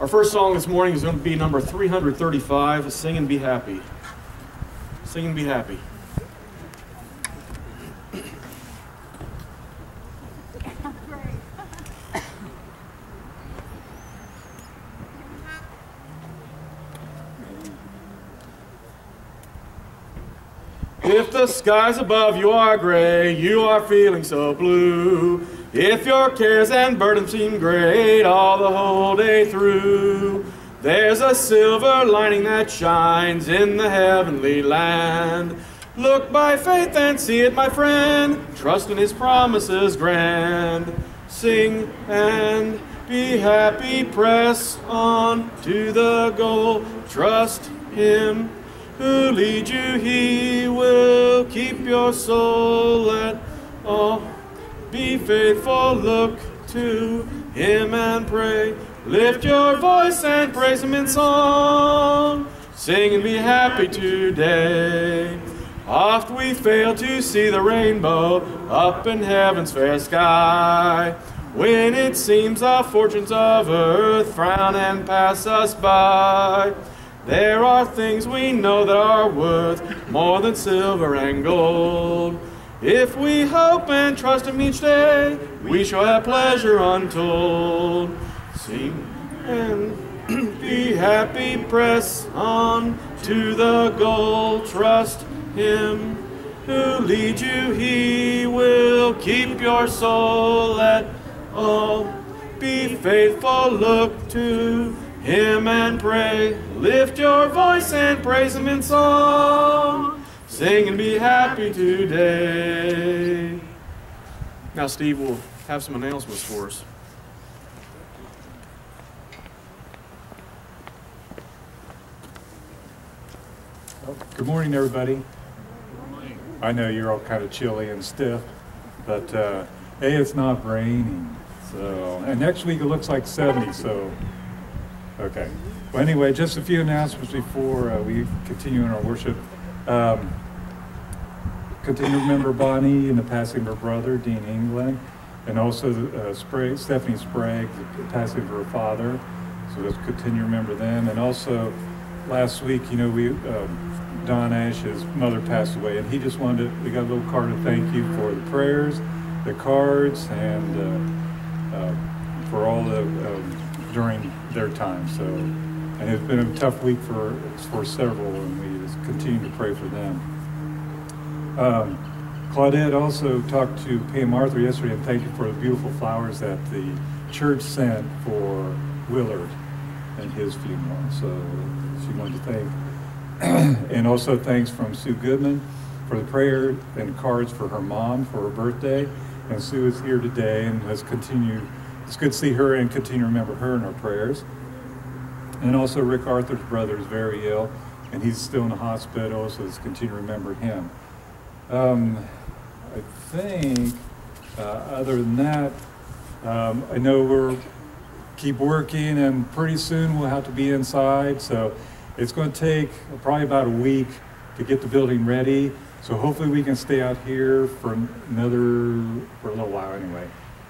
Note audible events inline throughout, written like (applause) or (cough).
Our first song this morning is going to be number 335, Sing and Be Happy. Sing and Be Happy. If the skies above you are gray, you are feeling so blue. If your cares and burdens seem great all the whole day through, there's a silver lining that shines in the heavenly land. Look by faith and see it, my friend. Trust in his promises grand. Sing and be happy, press on to the goal. Trust him who leads you, he will keep your soul at all. Be faithful, look to him and pray. Lift your voice and praise him in song. Sing and be happy today. Oft we fail to see the rainbow up in heaven's fair sky. When it seems the fortunes of earth frown and pass us by. There are things we know that are worth more than silver and gold. If we hope and trust Him each day, we shall have pleasure untold. Sing and (clears throat) be happy, press on to the goal. Trust Him who leads you, He will keep your soul at all. Be faithful, look to him and pray. Lift your voice and praise him in song. Sing and be happy today. Now, Steve will have some announcements for us. Good morning, everybody. I know you're all kind of chilly and stiff, but uh, hey, it's not raining. So, and next week it looks like 70. So, okay. Well, anyway, just a few announcements before uh, we continue in our worship. Um, continue to remember Bonnie and the passing of her brother, Dean England, and also uh, Sprague, Stephanie Sprague, the passing of her father. So let's continue to remember them. And also, last week, you know, we um, Don Ash's mother passed away, and he just wanted to, we got a little card to thank you for the prayers, the cards, and uh, uh, for all the um, during their time. So, and it's been a tough week for for several, and we just continue to pray for them. Um, Claudette also talked to Pam Arthur yesterday and thanked you for the beautiful flowers that the church sent for Willard and his funeral. So she wanted to thank. (clears throat) and also thanks from Sue Goodman for the prayer and cards for her mom for her birthday. And Sue is here today and has continued. It's good to see her and continue to remember her in our prayers. And also Rick Arthur's brother is very ill and he's still in the hospital, so let's continue to remember him. Um, I think, uh, other than that, um, I know we're keep working, and pretty soon we'll have to be inside. So it's going to take probably about a week to get the building ready. So hopefully we can stay out here for another for a little while anyway.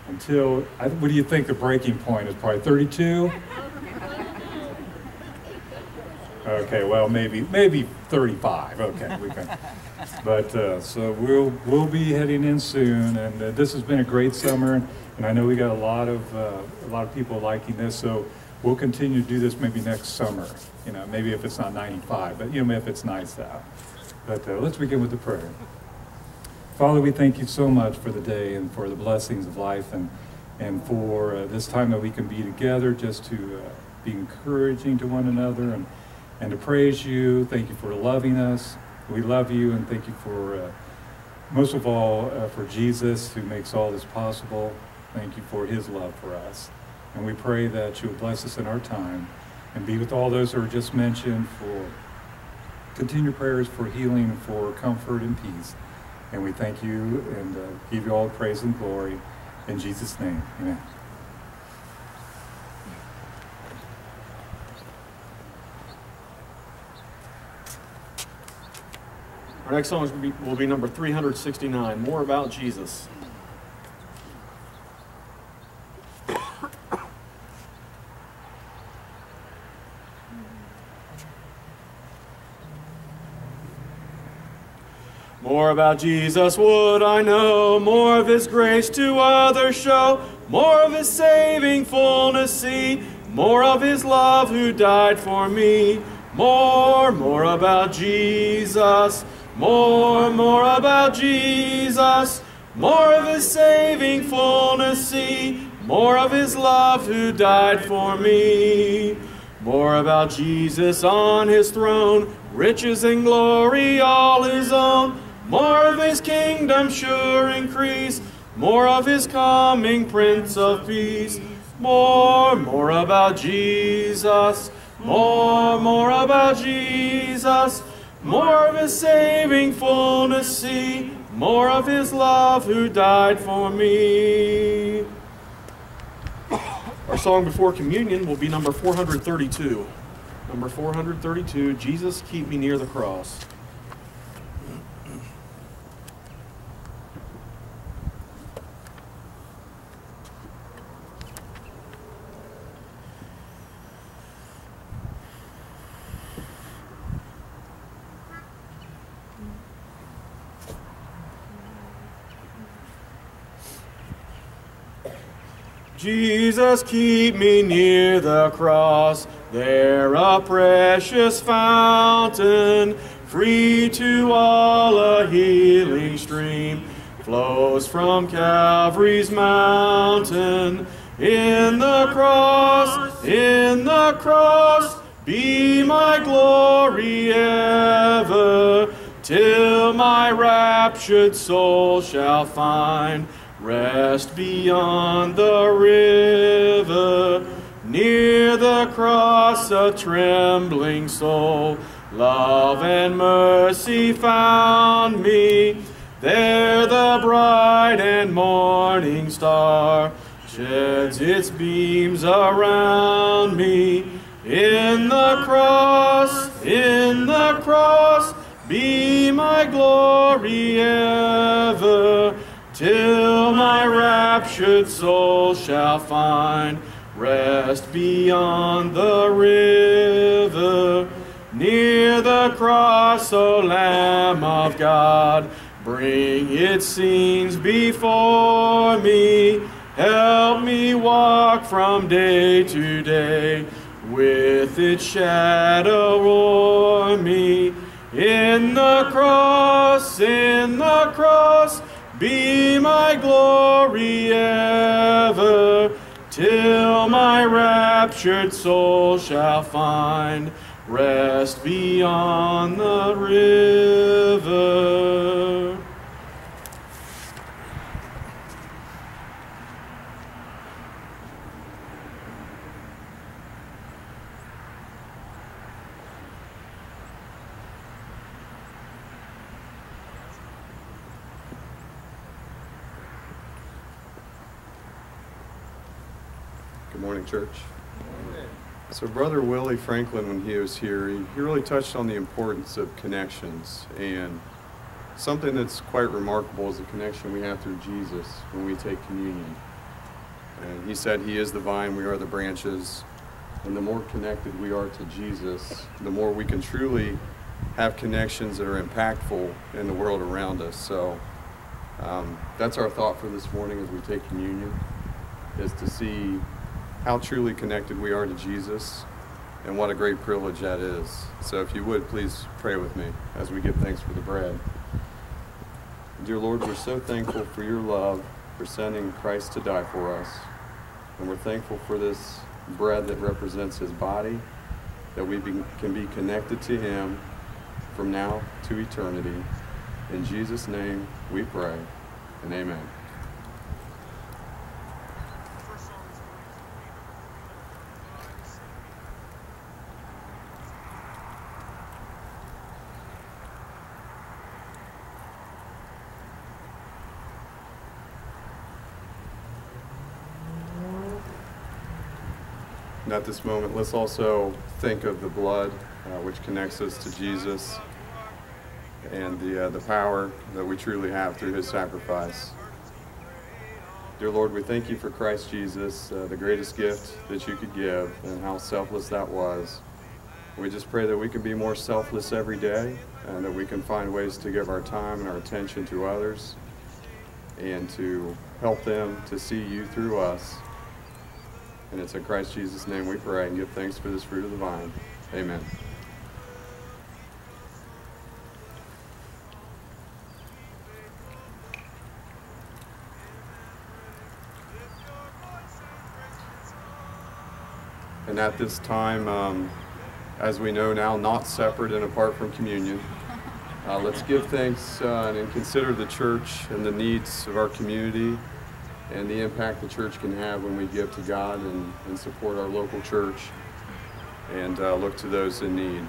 Until I, what do you think the breaking point is? Probably 32. (laughs) Okay, well maybe maybe 35. Okay, we can. But uh, so we'll we'll be heading in soon, and uh, this has been a great summer, and I know we got a lot of uh, a lot of people liking this. So we'll continue to do this maybe next summer. You know, maybe if it's not 95, but you know if it's nice out. But uh, let's begin with the prayer. Father, we thank you so much for the day and for the blessings of life, and and for uh, this time that we can be together, just to uh, be encouraging to one another and and to praise you. Thank you for loving us. We love you and thank you for, uh, most of all, uh, for Jesus who makes all this possible. Thank you for his love for us. And we pray that you'll bless us in our time and be with all those who are just mentioned for continued prayers for healing, for comfort and peace. And we thank you and uh, give you all praise and glory. In Jesus' name, amen. Our next song will be, number 369 More About Jesus. More about Jesus would I know, more of his grace to others show, more of his saving fullness see, more of his love who died for me. More, more about Jesus more, more about Jesus, more of his saving fullness see, more of his love who died for me. More about Jesus on his throne, riches and glory all his own. More of his kingdom sure increase, more of his coming Prince of Peace. More, more about Jesus, more, more about Jesus, more of his saving fullness see, more of his love who died for me. Our song before communion will be number 432. Number 432, Jesus, keep me near the cross. Jesus, keep me near the cross, there a precious fountain, free to all a healing stream, flows from Calvary's mountain. In the cross, in the cross, be my glory ever, till my raptured soul shall find Rest beyond the river, near the cross, a trembling soul. Love and mercy found me. There the bright and morning star sheds its beams around me. In the cross, in the cross, be my glory ever till my raptured soul shall find rest beyond the river. Near the cross, O Lamb of God, bring its scenes before me. Help me walk from day to day with its shadow o'er me. In the cross, in the cross, be my glory ever, till my raptured soul shall find rest beyond the river. Good morning, church. So, Brother Willie Franklin, when he was here, he, he really touched on the importance of connections. And something that's quite remarkable is the connection we have through Jesus when we take communion. And he said, He is the vine, we are the branches. And the more connected we are to Jesus, the more we can truly have connections that are impactful in the world around us. So, um, that's our thought for this morning as we take communion, is to see how truly connected we are to Jesus and what a great privilege that is. So, if you would, please pray with me as we give thanks for the bread. Dear Lord, we're so thankful for your love, for sending Christ to die for us. And we're thankful for this bread that represents his body, that we be, can be connected to him from now to eternity. In Jesus' name we pray, and amen. At this moment, let's also think of the blood uh, which connects us to Jesus and the, uh, the power that we truly have through his sacrifice. Dear Lord, we thank you for Christ Jesus, uh, the greatest gift that you could give, and how selfless that was. We just pray that we can be more selfless every day and that we can find ways to give our time and our attention to others and to help them to see you through us. And it's in Christ Jesus' name we pray and give thanks for this fruit of the vine. Amen. And at this time, um, as we know now, not separate and apart from communion, uh, let's give thanks uh, and consider the church and the needs of our community and the impact the church can have when we give to God and, and support our local church and uh, look to those in need.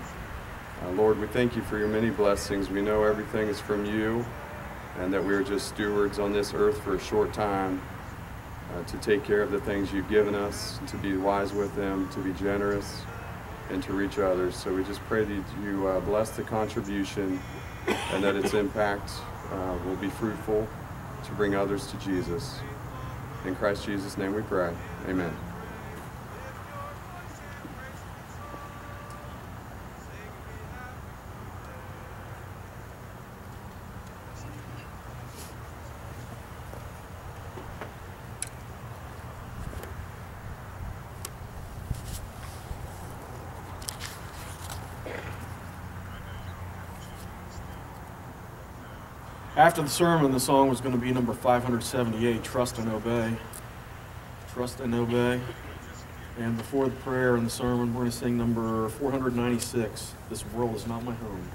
Uh, Lord, we thank you for your many blessings. We know everything is from you and that we are just stewards on this earth for a short time uh, to take care of the things you've given us, to be wise with them, to be generous, and to reach others. So we just pray that you uh, bless the contribution and that its impact uh, will be fruitful to bring others to Jesus. In Christ Jesus' name we pray. Amen. After the sermon, the song was going to be number 578, Trust and Obey. Trust and Obey. And before the prayer and the sermon, we're going to sing number 496, This World is Not My Home.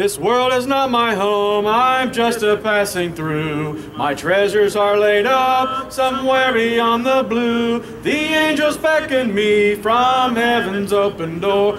This world is not my home, I'm just a passing through. My treasures are laid up somewhere beyond the blue. The angels beckon me from heaven's open door,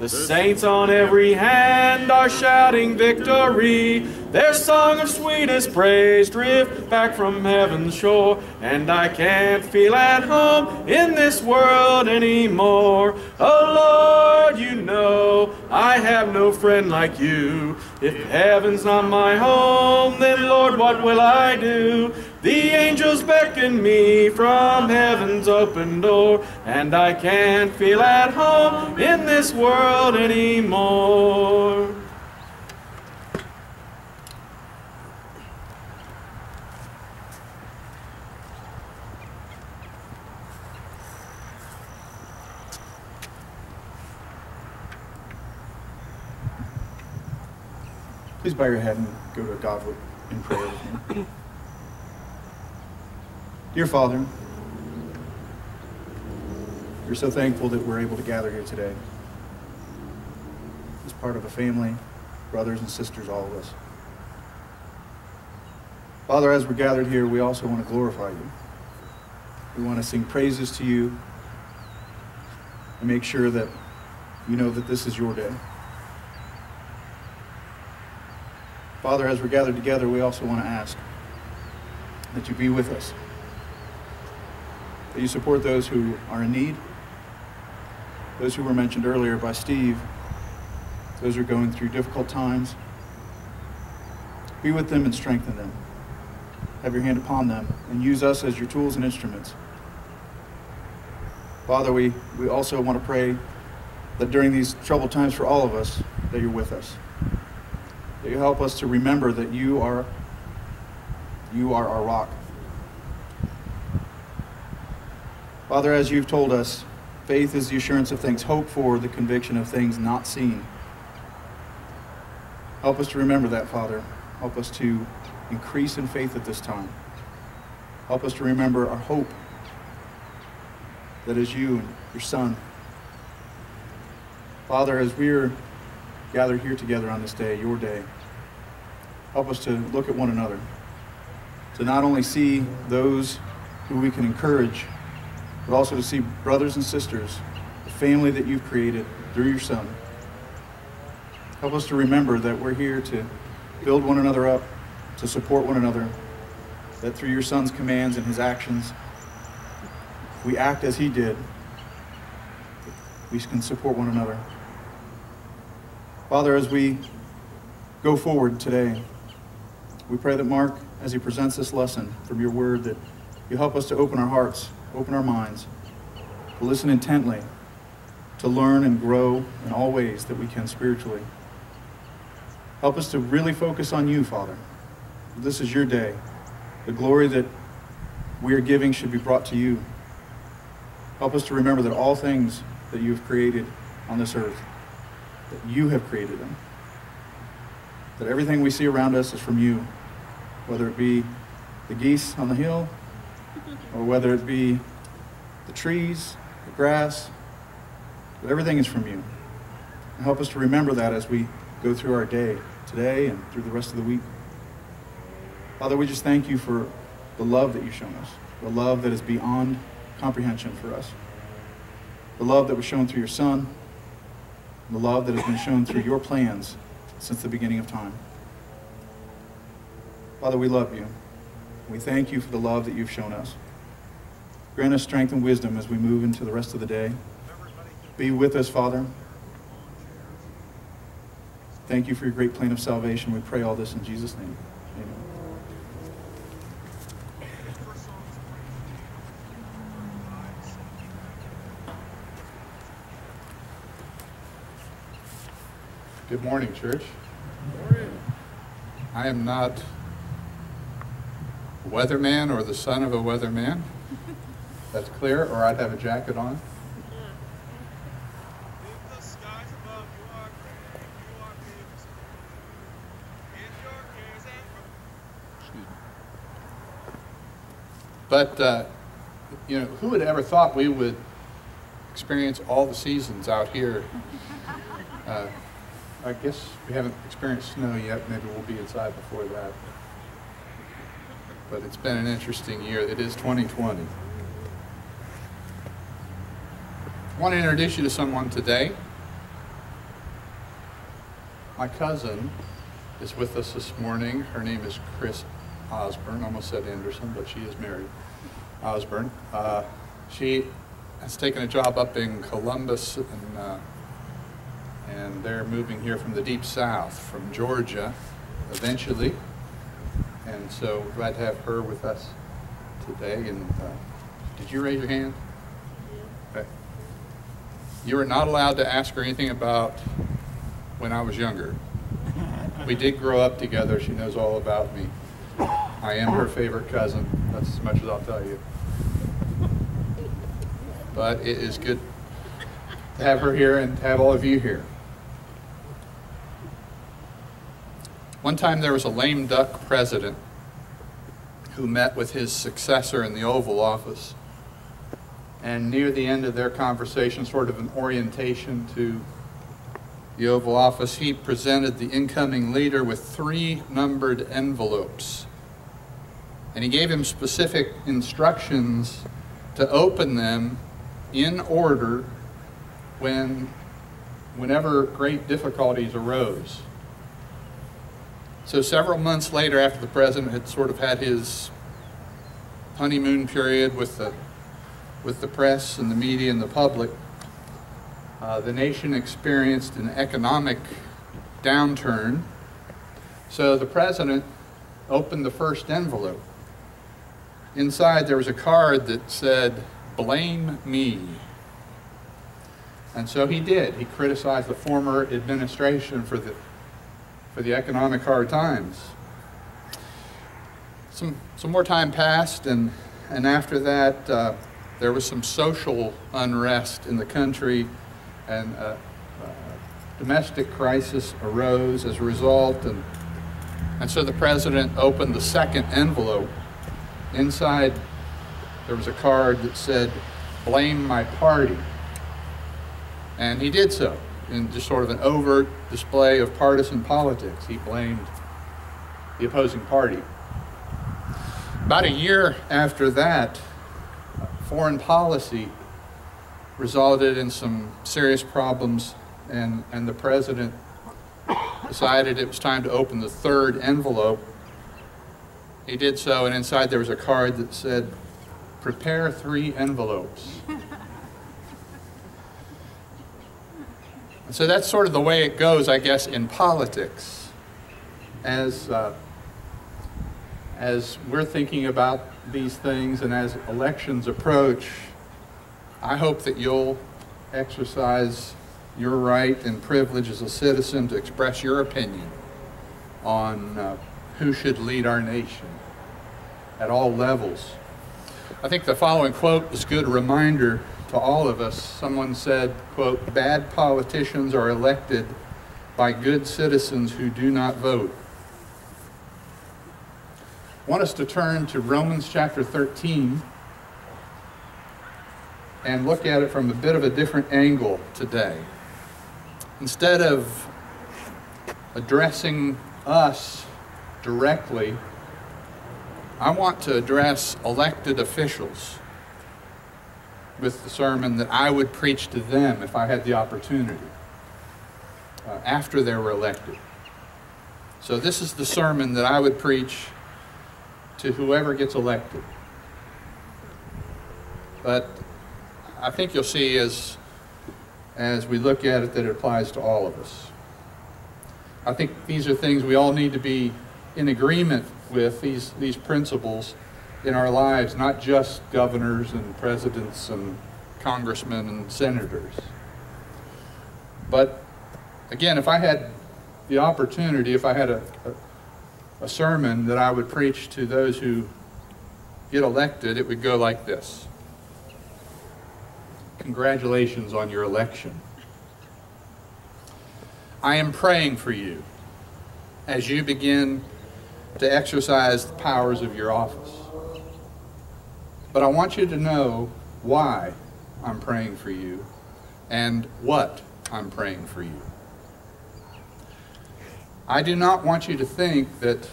The saints on every hand are shouting victory. Their song of sweetest praise drift back from heaven's shore, and I can't feel at home in this world anymore. Oh Lord, you know I have no friend like you. If heaven's not my home, then Lord, what will I do? The angels beckon me from heaven's open door, and I can't feel at home in this world anymore. Please bow your head and go to God in prayer with me. (laughs) Dear Father, we're so thankful that we're able to gather here today as part of a family, brothers and sisters, all of us. Father, as we're gathered here, we also want to glorify you. We want to sing praises to you and make sure that you know that this is your day. Father, as we're gathered together, we also want to ask that you be with us, that you support those who are in need, those who were mentioned earlier by Steve, those who are going through difficult times. Be with them and strengthen them. Have your hand upon them and use us as your tools and instruments. Father, we, we also want to pray that during these troubled times for all of us, that you're with us that you help us to remember that you are you are our rock. Father, as you've told us, faith is the assurance of things hoped for, the conviction of things not seen. Help us to remember that, Father. Help us to increase in faith at this time. Help us to remember our hope that is you and your Son. Father, as we're gathered here together on this day, your day. Help us to look at one another, to not only see those who we can encourage, but also to see brothers and sisters, the family that you've created through your Son. Help us to remember that we're here to build one another up, to support one another, that through your Son's commands and his actions, we act as he did. We can support one another. Father, as we go forward today, we pray that Mark, as he presents this lesson from your word, that you help us to open our hearts, open our minds, to listen intently, to learn and grow in all ways that we can spiritually. Help us to really focus on you, Father. This is your day. The glory that we are giving should be brought to you. Help us to remember that all things that you have created on this earth, that you have created them. That everything we see around us is from you, whether it be the geese on the hill, or whether it be the trees, the grass, but everything is from you. And help us to remember that as we go through our day today and through the rest of the week. Father, we just thank you for the love that you've shown us, the love that is beyond comprehension for us, the love that was shown through your Son, the love that has been shown through your plans since the beginning of time. Father, we love you. We thank you for the love that you've shown us. Grant us strength and wisdom as we move into the rest of the day. Be with us, Father. Thank you for your great plan of salvation. We pray all this in Jesus' name. Amen. Good morning, church. I am not a weatherman or the son of a weatherman. That's clear, or I'd have a jacket on. If the skies above you are gray, you are feeling so blue. If your cares and Excuse me. But, uh, you know, who would ever thought we would experience all the seasons out here? (laughs) Uh, I guess we haven't experienced snow yet. Maybe we'll be inside before that. But it's been an interesting year. It is 2020. I want to introduce you to someone today. My cousin is with us this morning. Her name is Chris Osborne. I almost said Anderson, but she is married. Osborne. Uh, she has taken a job up in Columbus, and, uh, and they're moving here from the deep south, from Georgia, eventually. And so glad to have her with us today. And uh, did you raise your hand? You were not allowed to ask her anything about when I was younger. We did grow up together. She knows all about me. I am her favorite cousin. That's as much as I'll tell you. But it is good to have her here and to have all of you here. One time there was a lame duck president who met with his successor in the Oval Office. And near the end of their conversation, sort of an orientation to the Oval Office, he presented the incoming leader with three numbered envelopes. And he gave him specific instructions to open them in order when, whenever great difficulties arose. So several months later, after the president had sort of had his honeymoon period with the, with the press and the media and the public, uh, the nation experienced an economic downturn. So the president opened the first envelope. Inside there was a card that said, Blame me. And so he did. He criticized the former administration for the, for the economic hard times. Some, some more time passed, and, and after that, uh, there was some social unrest in the country, and uh, uh, domestic crisis arose as a result. And, and so the president opened the second envelope. Inside, there was a card that said, Blame my party. And he did so. in just sort of an overt display of partisan politics. He blamed the opposing party. About a year after that, foreign policy resulted in some serious problems, and, and the president decided it was time to open the third envelope. He did so, and inside there was a card that said, Prepare three envelopes. and so that's sort of the way it goes, I guess, in politics. As, uh, as we're thinking about these things and as elections approach, I hope that you'll exercise your right and privilege as a citizen to express your opinion on uh, who should lead our nation at all levels. I think the following quote is a good reminder to all of us. Someone said, quote, bad politicians are elected by good citizens who do not vote. Want us to turn to Romans chapter 13 and look at it from a bit of a different angle today. Instead of addressing us directly, I want to address elected officials with the sermon that I would preach to them if I had the opportunity uh, after they were elected. So, this is the sermon that I would preach to whoever gets elected. But I think you'll see as, as we look at it that it applies to all of us. I think these are things we all need to be in agreement with, these, these principles in our lives, not just governors and presidents and congressmen and senators. But again, if I had the opportunity, if I had a, a, a sermon that I would preach to those who get elected, it would go like this. Congratulations on your election. I am praying for you as you begin to exercise the powers of your office. But I want you to know why I'm praying for you and what I'm praying for you. I do not want you to think that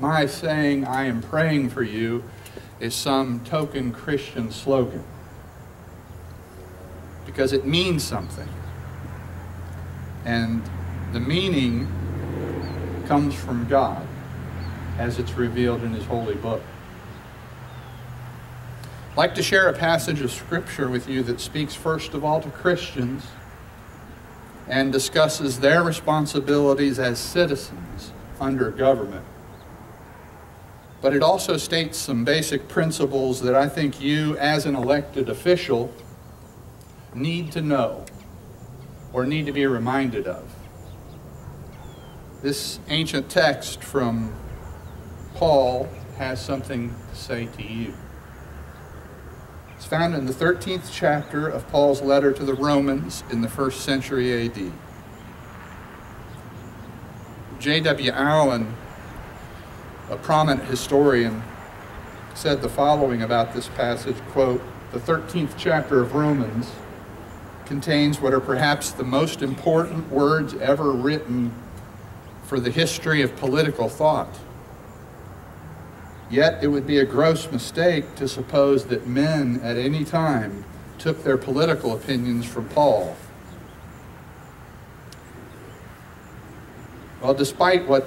my saying I am praying for you is some token Christian slogan because it means something. And the meaning comes from God as it's revealed in His holy book. I'd like to share a passage of Scripture with you that speaks first of all to Christians and discusses their responsibilities as citizens under government. But it also states some basic principles that I think you, as an elected official, need to know or need to be reminded of. This ancient text from Paul has something to say to you. It's found in the 13th chapter of Paul's letter to the Romans in the first century AD. J.W. Allen, a prominent historian, said the following about this passage, quote, the 13th chapter of Romans contains what are perhaps the most important words ever written for the history of political thought. Yet it would be a gross mistake to suppose that men at any time took their political opinions from Paul. Well, despite what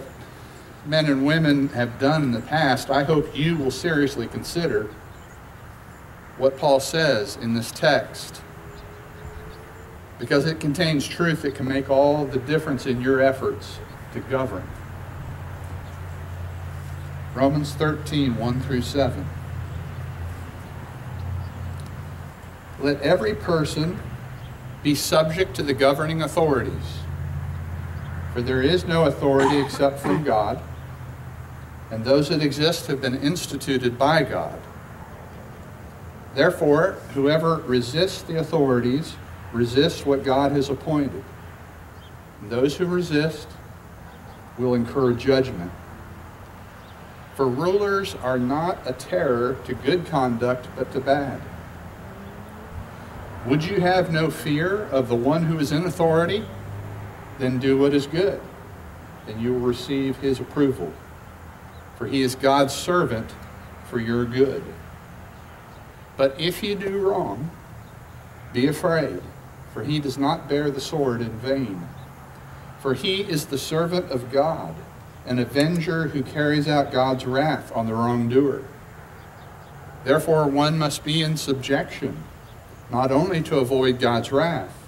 men and women have done in the past, I hope you will seriously consider what Paul says in this text because it contains truth that can make all the difference in your efforts to govern. Romans 13, 1 through 7. Let every person be subject to the governing authorities, for there is no authority except from God, and those that exist have been instituted by God. Therefore, whoever resists the authorities resists what God has appointed. And those who resist will incur judgment. For rulers are not a terror to good conduct, but to bad. Would you have no fear of the one who is in authority? Then do what is good, and you will receive his approval. For he is God's servant for your good. But if you do wrong, be afraid, for he does not bear the sword in vain. For he is the servant of God, an avenger who carries out God's wrath on the wrongdoer. Therefore, one must be in subjection, not only to avoid God's wrath,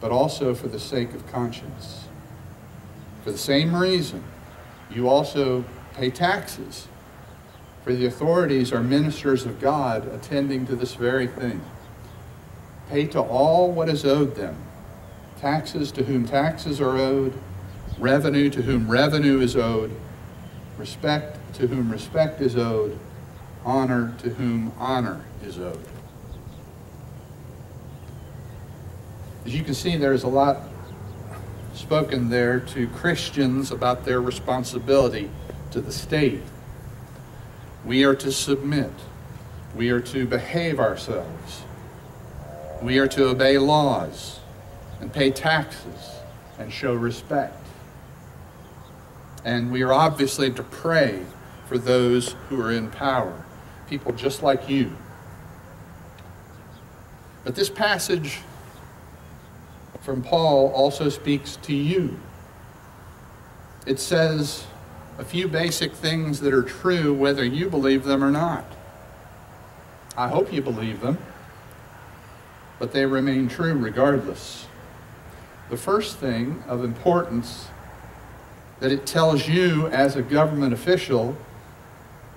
but also for the sake of conscience. For the same reason, you also pay taxes, for the authorities are ministers of God attending to this very thing. Pay to all what is owed them taxes to whom taxes are owed, revenue to whom revenue is owed, respect to whom respect is owed, honor to whom honor is owed. As you can see, there's a lot spoken there to Christians about their responsibility to the state. We are to submit. We are to behave ourselves. We are to obey laws and pay taxes and show respect. And we are obviously to pray for those who are in power, people just like you. But this passage from Paul also speaks to you. It says a few basic things that are true whether you believe them or not. I hope you believe them, but they remain true regardless. The first thing of importance that it tells you as a government official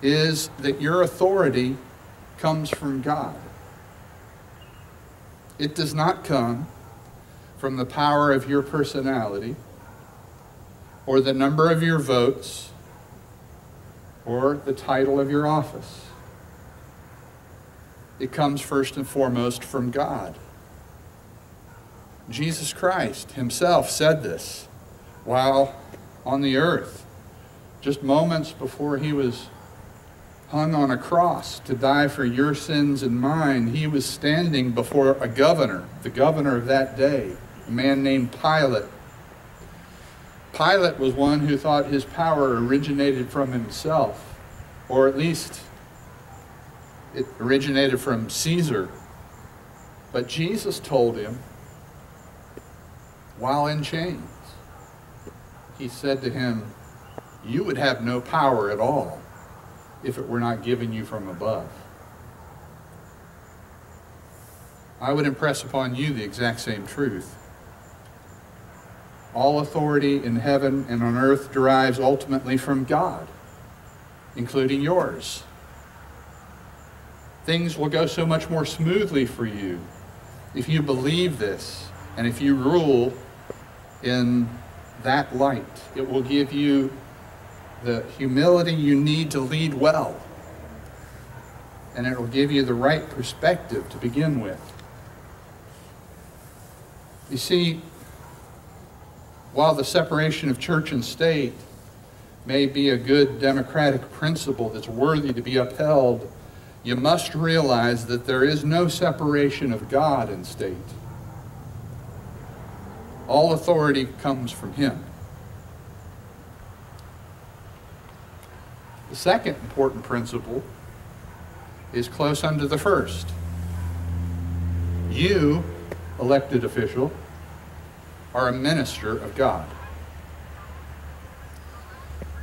is that your authority comes from God. It does not come from the power of your personality or the number of your votes or the title of your office. It comes first and foremost from God. Jesus Christ himself said this while on the earth, just moments before he was hung on a cross to die for your sins and mine. He was standing before a governor, the governor of that day, a man named Pilate. Pilate was one who thought his power originated from himself, or at least it originated from Caesar. But Jesus told him, while in chains, he said to him, You would have no power at all if it were not given you from above. I would impress upon you the exact same truth. All authority in heaven and on earth derives ultimately from God, including yours. Things will go so much more smoothly for you if you believe this and if you rule in that light. It will give you the humility you need to lead well. And it will give you the right perspective to begin with. You see, while the separation of church and state may be a good democratic principle that's worthy to be upheld, you must realize that there is no separation of God and state. All authority comes from Him. The second important principle is close unto the first. You, elected official, are a minister of God.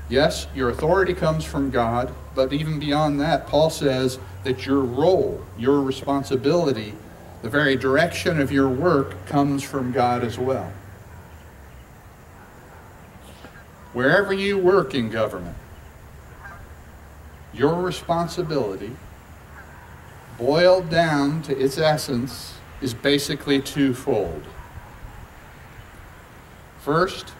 Yes, your authority comes from God, but even beyond that, Paul says that your role, your responsibility, the very direction of your work comes from God as well. Wherever you work in government, your responsibility, boiled down to its essence, is basically twofold. First,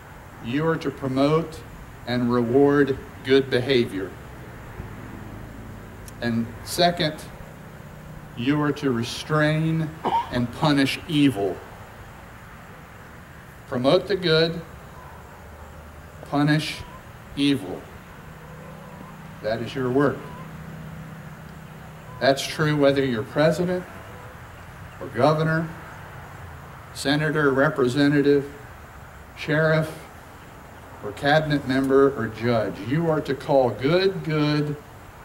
you are to promote and reward good behavior. And second, you are to restrain and punish evil. Promote the good, punish evil. That is your work. That's true whether you're president or governor, senator, representative, sheriff, or cabinet member or judge. You are to call good, good,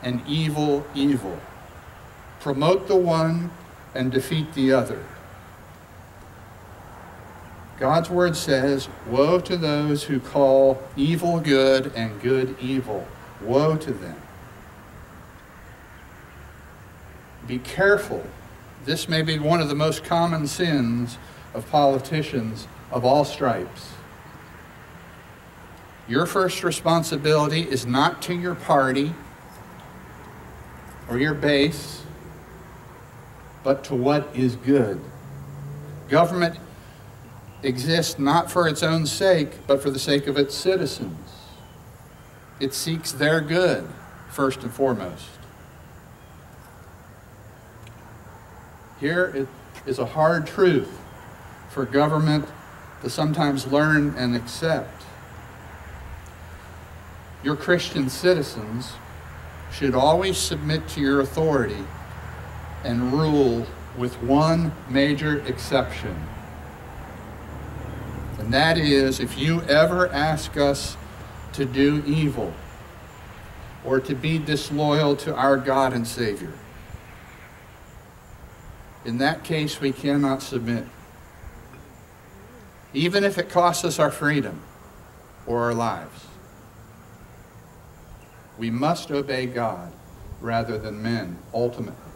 and evil, evil. Promote the one and defeat the other. God's word says, Woe to those who call evil good and good evil. Woe to them. Be careful. This may be one of the most common sins of politicians of all stripes. Your first responsibility is not to your party or your base, but to what is good. Government exists not for its own sake, but for the sake of its citizens. It seeks their good, first and foremost. Here is a hard truth for government to sometimes learn and accept. Your Christian citizens should always submit to your authority and rule with one major exception. And that is if you ever ask us to do evil or to be disloyal to our God and Savior, in that case we cannot submit. Even if it costs us our freedom or our lives. We must obey God rather than men, ultimately.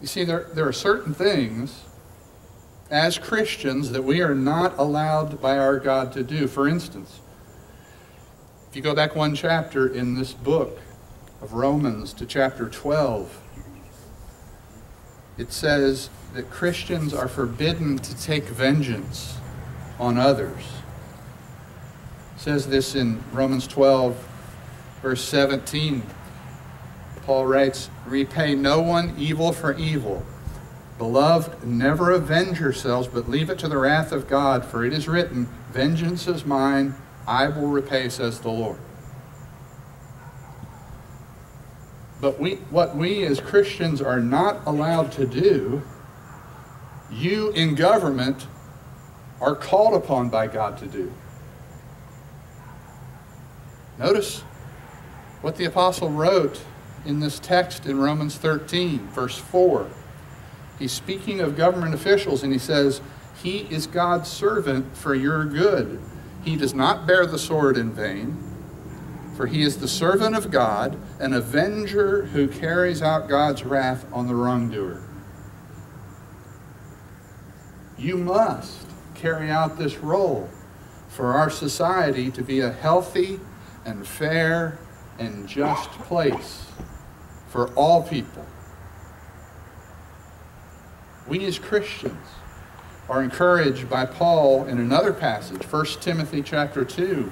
You see, there, there are certain things as Christians that we are not allowed by our God to do. For instance, if you go back one chapter in this book of Romans to chapter 12, it says that Christians are forbidden to take vengeance on others says this in Romans 12, verse 17. Paul writes, Repay no one evil for evil. Beloved, never avenge yourselves, but leave it to the wrath of God, for it is written, Vengeance is mine, I will repay, says the Lord. But we, what we as Christians are not allowed to do, you in government are called upon by God to do. Notice what the apostle wrote in this text in Romans 13, verse 4. He's speaking of government officials and he says, He is God's servant for your good. He does not bear the sword in vain, for he is the servant of God, an avenger who carries out God's wrath on the wrongdoer. You must carry out this role for our society to be a healthy, and fair and just place for all people. We as Christians are encouraged by Paul in another passage, 1 Timothy chapter 2,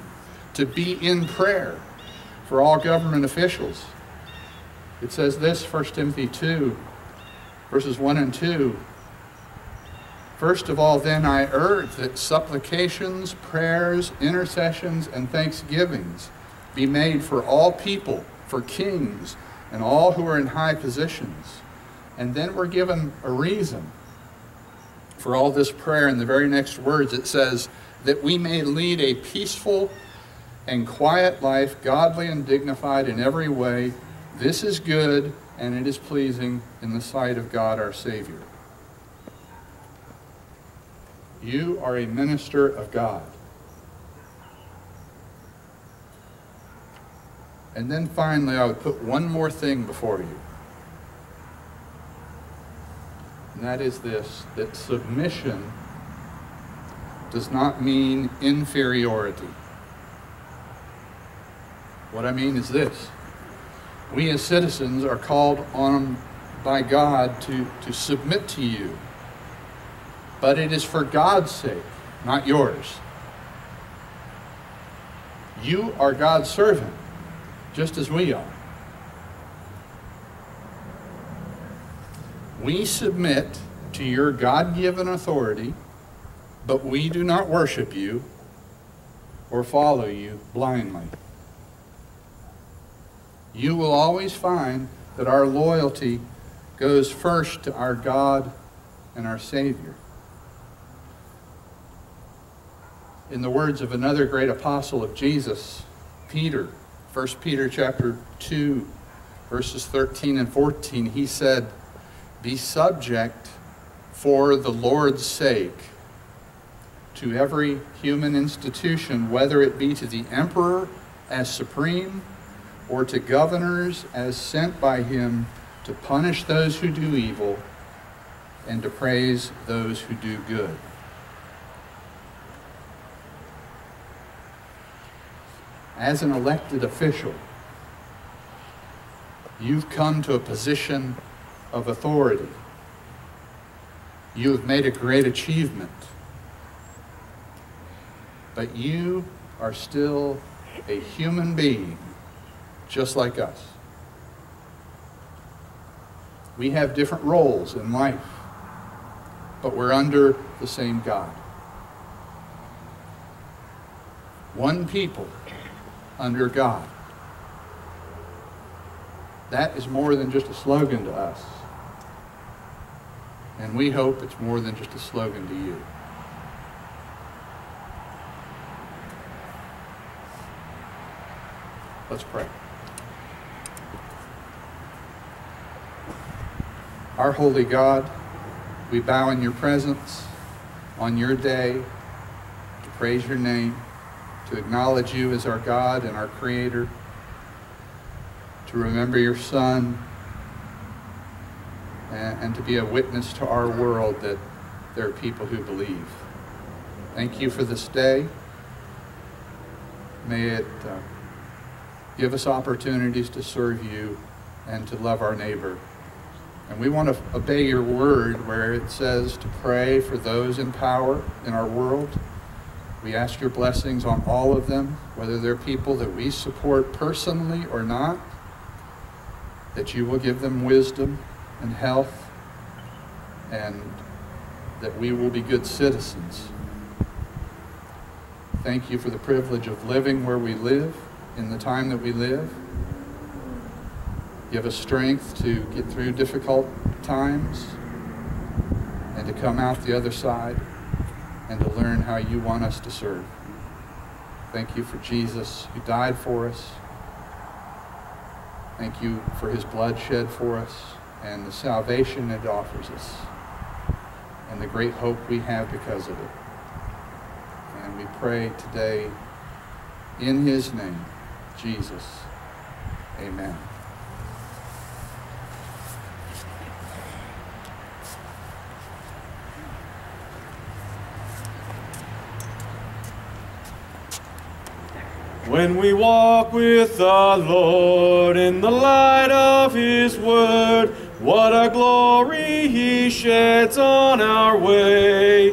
to be in prayer for all government officials. It says this, 1 Timothy 2, verses 1 and 2. First of all, then I urge that supplications, prayers, intercessions, and thanksgivings be made for all people, for kings, and all who are in high positions. And then we're given a reason for all this prayer. In the very next words, it says, that we may lead a peaceful and quiet life, godly and dignified in every way. This is good and it is pleasing in the sight of God our Savior. You are a minister of God. And then finally, I would put one more thing before you. And that is this that submission does not mean inferiority. What I mean is this we as citizens are called on by God to, to submit to you, but it is for God's sake, not yours. You are God's servant just as we are. We submit to your God given authority, but we do not worship you or follow you blindly. You will always find that our loyalty goes first to our God and our Savior. In the words of another great apostle of Jesus, Peter, 1 Peter chapter 2, verses 13 and 14, he said, Be subject for the Lord's sake to every human institution, whether it be to the emperor as supreme or to governors as sent by him to punish those who do evil and to praise those who do good. As an elected official, you've come to a position of authority. You have made a great achievement. But you are still a human being just like us. We have different roles in life, but we're under the same God. One people under God. That is more than just a slogan to us. And we hope it's more than just a slogan to you. Let's pray. Our holy God, we bow in your presence on your day to praise your name, to acknowledge you as our God and our Creator, to remember your Son, and, and to be a witness to our world that there are people who believe. Thank you for this day. May it uh, give us opportunities to serve you and to love our neighbor. And we want to obey your word where it says to pray for those in power in our world. We ask your blessings on all of them, whether they're people that we support personally or not, that you will give them wisdom and health, and that we will be good citizens. Thank you for the privilege of living where we live in the time that we live. Give us strength to get through difficult times and to come out the other side and to learn how you want us to serve. Thank you for Jesus who died for us. Thank you for his blood shed for us and the salvation it offers us and the great hope we have because of it. And we pray today in his name, Jesus. Amen. When we walk with the Lord in the light of His Word, what a glory He sheds on our way.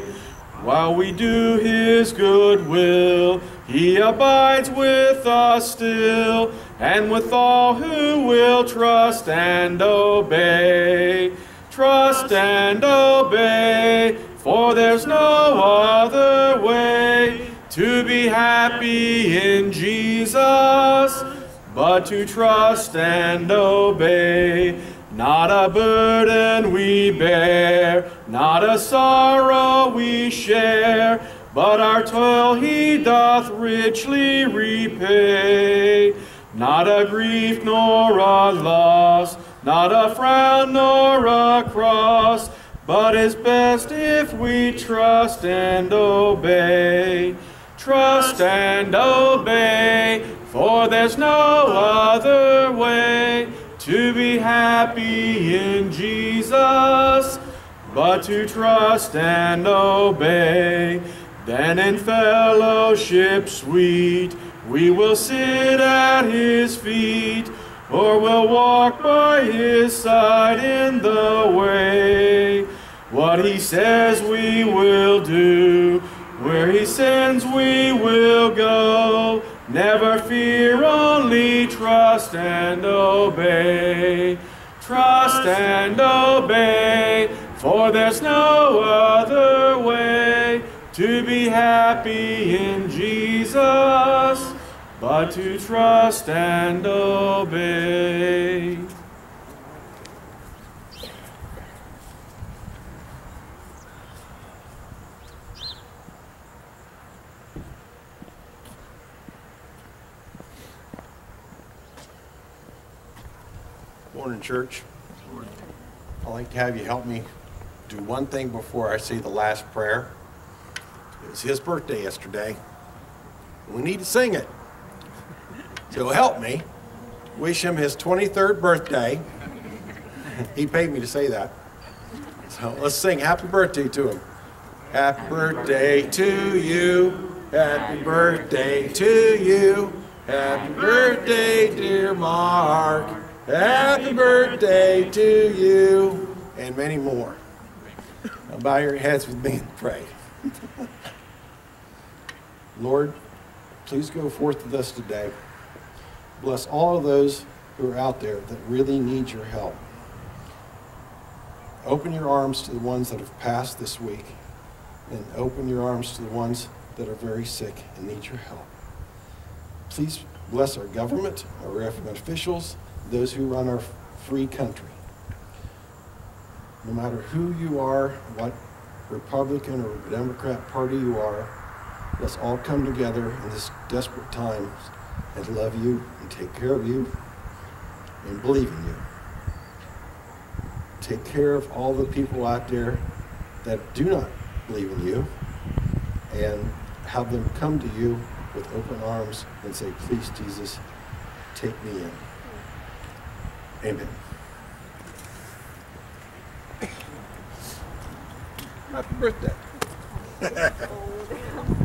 While we do His good will, He abides with us still, and with all who will trust and obey. Trust and obey, for there's no other way to be happy in Jesus, but to trust and obey. Not a burden we bear, not a sorrow we share, but our toil he doth richly repay. Not a grief nor a loss, not a frown nor a cross, but is best if we trust and obey. Trust and obey, for there's no other way to be happy in Jesus, but to trust and obey. Then in fellowship sweet, we will sit at his feet, or we'll walk by his side in the way. What he says we will do where he sends we will go. Never fear, only trust and obey. Trust and obey, for there's no other way to be happy in Jesus, but to trust and obey. Morning, church. I'd like to have you help me do one thing before I say the last prayer. It was his birthday yesterday. We need to sing it. So help me wish him his 23rd birthday. (laughs) He paid me to say that. So let's sing happy birthday to him. Happy birthday to you. Happy birthday to you. Happy birthday, dear Mark. Happy birthday to you. And many more. Now bow your heads with me and pray. Lord, please go forth with us today. Bless all of those who are out there that really need your help. Open your arms to the ones that have passed this week, and open your arms to the ones that are very sick and need your help. Please bless our government, our government officials, those who run our free country. No matter who you are, what Republican or Democrat party you are, let's all come together in this desperate time and love you and take care of you and believe in you. Take care of all the people out there that do not believe in you and have them come to you with open arms and say, please, Jesus, take me in. Amen. Happy birthday. (laughs)